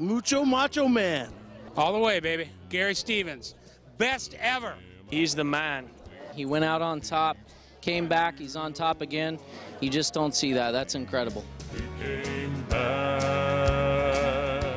Mucho Macho Man. All the way, baby. Gary Stevens. Best ever. He's the man. He went out on top, came back, he's on top again. You just don't see that. That's incredible.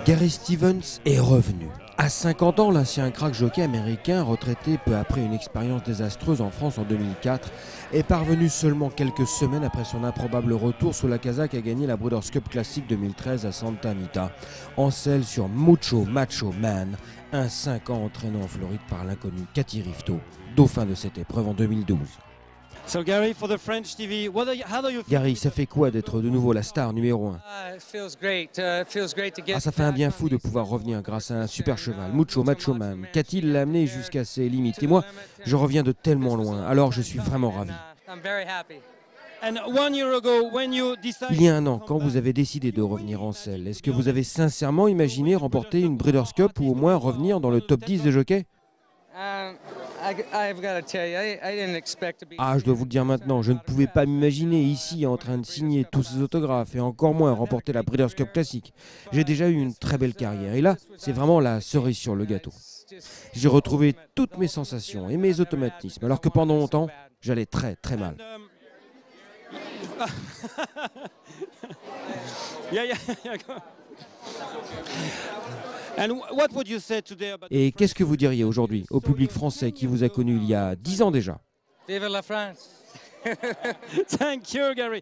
Gary Stevens est revenu. À 50 ans, l'ancien crack jockey américain, retraité peu après une expérience désastreuse en France en 2004, est parvenu seulement quelques semaines après son improbable retour sous la Kazakh à gagner la Breeders' Cup Classic 2013 à Santa Anita, en selle sur Mucho Macho Man, un 5 ans entraîné en Floride par l'inconnu Cathy Rifto, dauphin de cette épreuve en 2012. So Gary, for the French TV, what are you, how do you feel? Gary, ça fait quoi d'être de nouveau la star numéro 1 Uh, it feels great. Uh, it feels great to get Ah, ça fait un bien fou de pouvoir revenir grâce à un super cheval, Mucho Macho Man. Qu'a-t-il amené jusqu'à ses limites? Et moi, je reviens de tellement loin, alors je suis vraiment ravi. I'm very happy. And one year ago, when you decided Il y a un an, quand vous avez décidé de revenir en selle, est-ce que vous avez sincèrement imaginé remporter une Breeders' Cup ou au moins revenir dans le top 10 des jockeys? Ah, je dois vous le dire maintenant, je ne pouvais pas m'imaginer ici en train de signer tous ces autographes et encore moins remporter la Breeders' Cup classique. J'ai déjà eu une très belle carrière et là, c'est vraiment la cerise sur le gâteau. J'ai retrouvé toutes mes sensations et mes automatismes alors que pendant longtemps, j'allais très très mal. Yeah, yeah, yeah. go. And wh- what would you say today about Et qu'est-ce que vous diriez aujourd'hui au public français qui vous a connu il y a 10 ans déjà? Vive la France. Thank you, Gary.